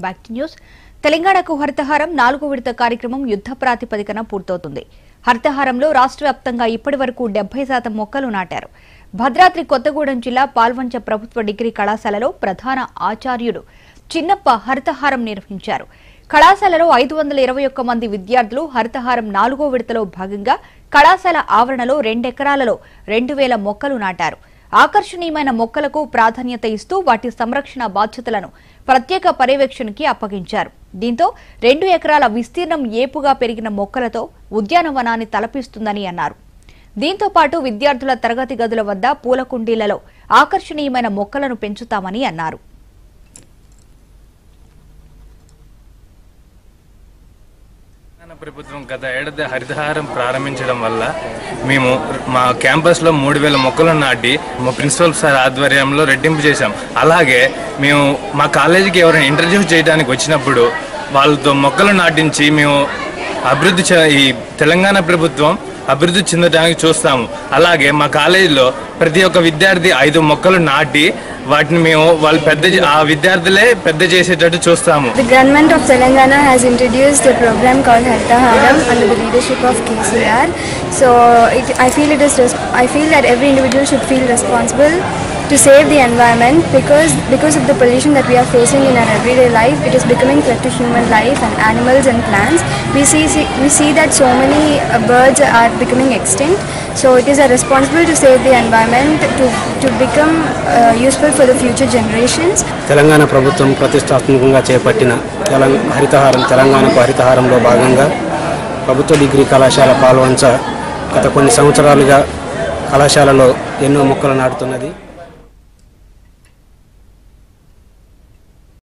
Back news తెలంగాణకు హరితహారం నాలుగో విడత కార్యక్రమం యుద్ధ ప్రాతిపదికన పూర్తవుతుంది. హరితహారంలో రాష్ట్ర వ్యాప్తంగా ఇప్పటి వరకు డెబ్బై శాతం మొక్కలు నాటారు. భద్రాద్రి కొత్తగూడెం జిల్లా పాల్వంచ ప్రభుత్వ డిగ్రీ కళాశాలలో ప్రధాన ఆచార్యుడు చిన్నప్ప హరితహారం నిర్వహించారు. కళాశాలలో ఐదు వందల ఇరవై ఒక్క మంది విద్యార్థులు హరితహారం నాలుగో విడతలో భాగంగా కళాశాల ఆవరణలో రెండెకరాలలో రెండు వేల మొక్కలు నాటారు. ఆకర్షణీయమైన మొక్కలకు ప్రాధాన్యత ఇస్తూ వాటి సంరక్షణ బాధ్యతలను ప్రత్యేక పర్యవేక్షణకి అప్పగించారు. దీంతో రెండు ఎకరాల విస్తీర్ణం ఏపుగా పెరిగిన మొక్కలతో ఉద్యానవనాన్ని తలపిస్తుందని అన్నారు. దీంతో పాటు విద్యార్థుల తరగతి గదుల వద్ద పూల కుండీలలో ఆకర్షణీయమైన మొక్కలను పెంచుతామని అన్నారు. ప్రభుత్వం గత ఏడాది హరితహారం ప్రారంభించడం వల్ల మేము మా క్యాంపస్లో మూడు వేల మొక్కలను నాటి మా ప్రిన్సిపల్ సార్ ఆధ్వర్యంలో రెట్టింపు చేశాం. అలాగే మేము మా కాలేజీకి ఎవరైనా ఇంట్రడ్యూస్ చేయడానికి వచ్చినప్పుడు వాళ్ళతో మొక్కలు నాటించి మేము అభివృద్ధి ఈ తెలంగాణ ప్రభుత్వం అభివృద్ధి చెందడానికి చూస్తాము. అలాగే మా కాలేజీలో ప్రతి ఒక్క విద్యార్థి ఐదు మొక్కలు నాటి వాటిని మేము వాళ్ళు పెద్ద ఆ విద్యార్థులే పెద్ద చేసేటట్టు చూస్తాము. The government of Telangana has introduce the programme call Harithaharam and the leadership of KCR so it I feel it is I feel that every individual should feel responsible to save the environment because because of the pollution that we are facing in our everyday life, it is becoming threat to human life and animals and plants. We see, see we see that so many uh, birds are becoming extinct. So it is a responsible to save the environment to to become uh, useful for the future generations. Telangana ప్రభుత్వం ప్రతిష్టాత్మకంగా చేపట్టిన తెలంగ హరితహారం తెలంగాణకు హరితహారంలో భాగంగా ప్రభుత్వ degree కళాశాల పాల్వంచ గత కొన్ని సంవత్సరాలుగా కళాశాలలో ఎన్నో మొక్కలు నాటుతున్నది